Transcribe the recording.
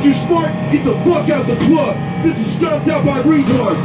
if you're smart, get the fuck out the club. This is stomped out by retards.